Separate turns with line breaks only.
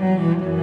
Mm-hmm.